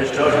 Mr.